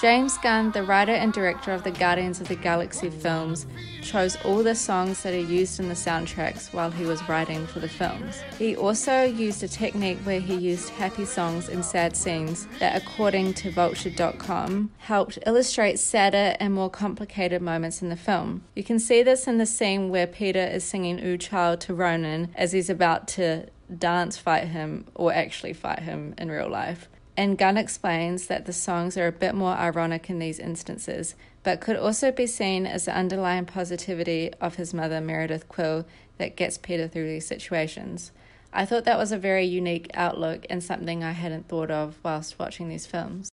James Gunn, the writer and director of the Guardians of the Galaxy films, chose all the songs that are used in the soundtracks while he was writing for the films. He also used a technique where he used happy songs and sad scenes that, according to Vulture.com, helped illustrate sadder and more complicated moments in the film. You can see this in the scene where Peter is singing Ooh Child to Ronan as he's about to dance fight him or actually fight him in real life. And Gunn explains that the songs are a bit more ironic in these instances, but could also be seen as the underlying positivity of his mother, Meredith Quill, that gets Peter through these situations. I thought that was a very unique outlook and something I hadn't thought of whilst watching these films.